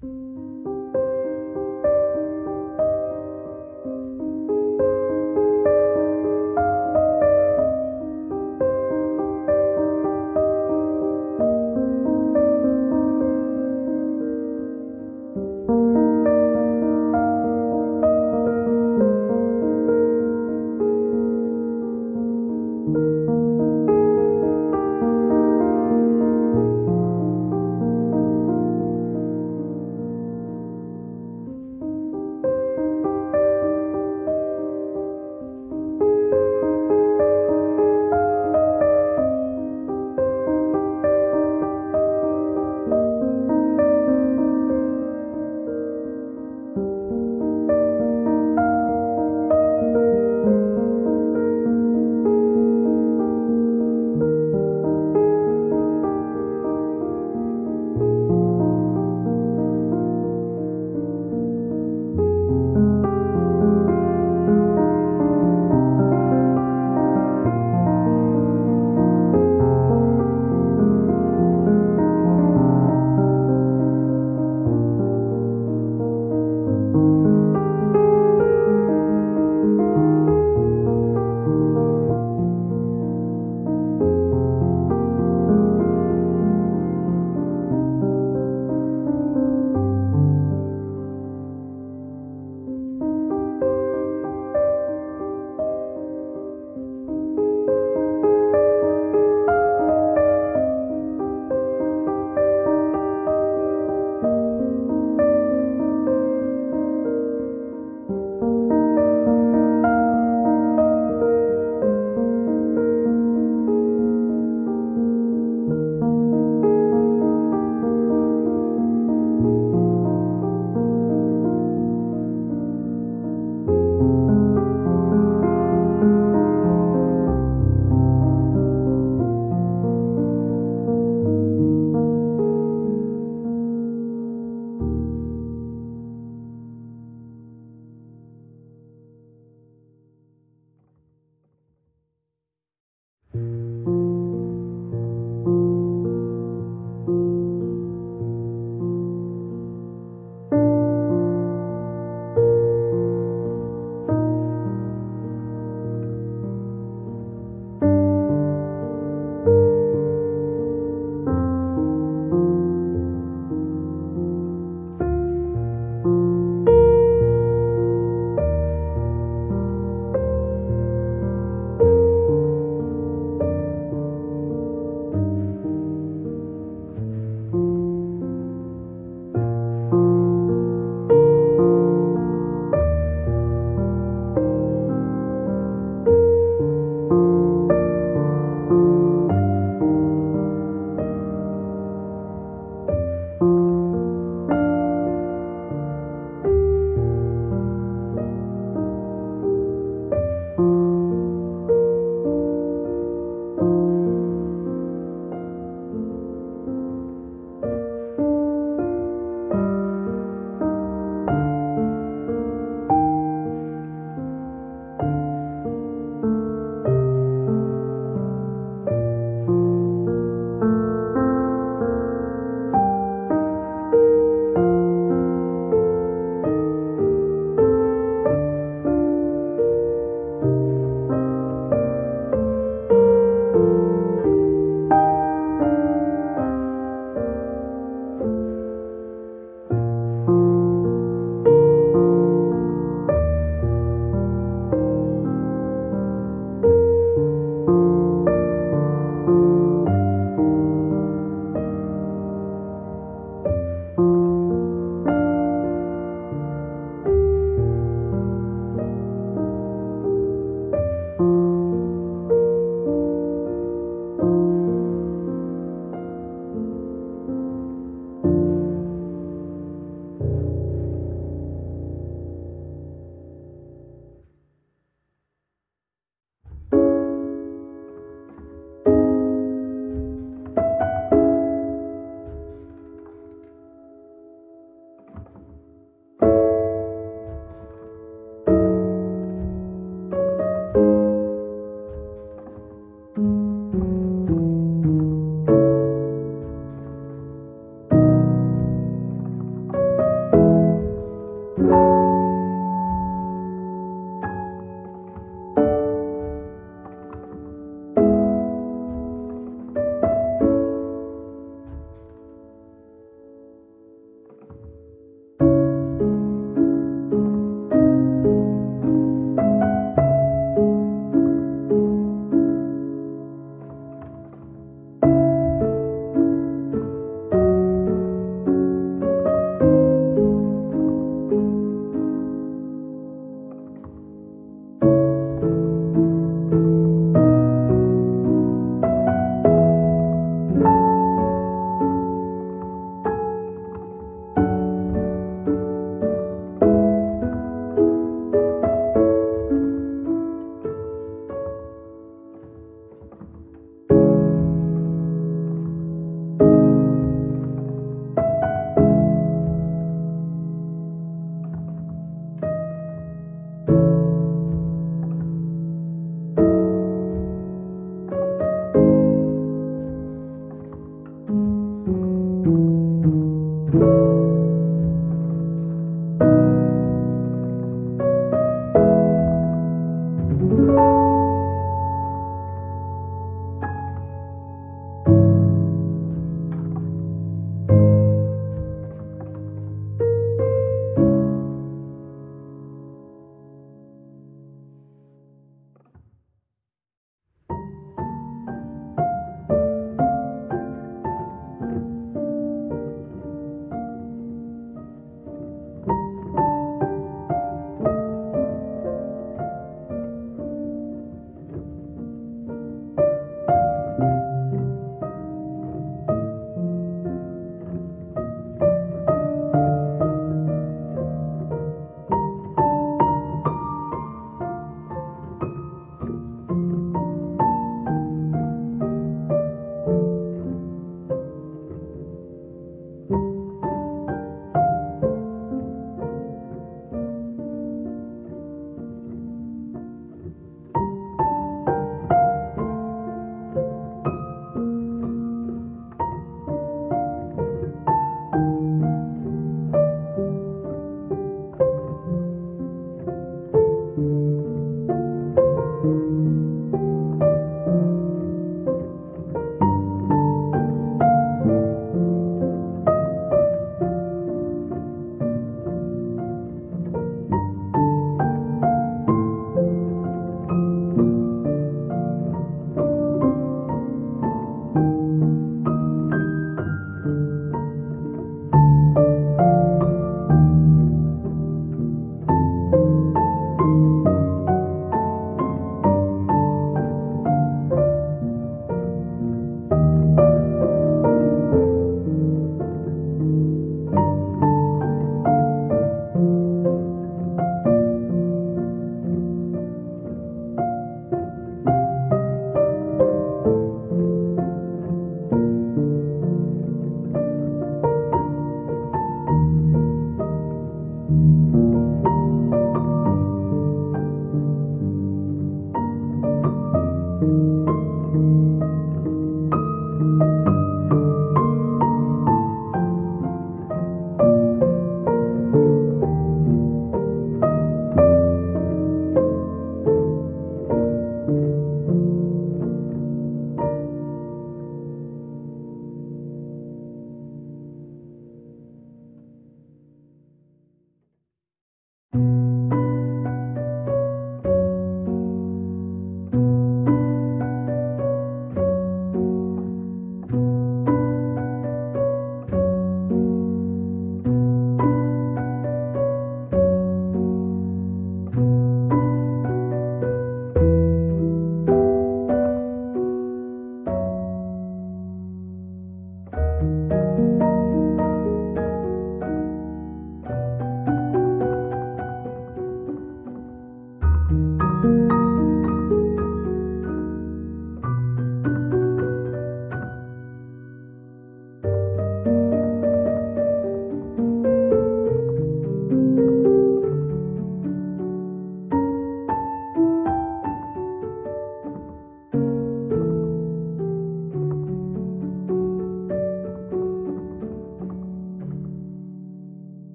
you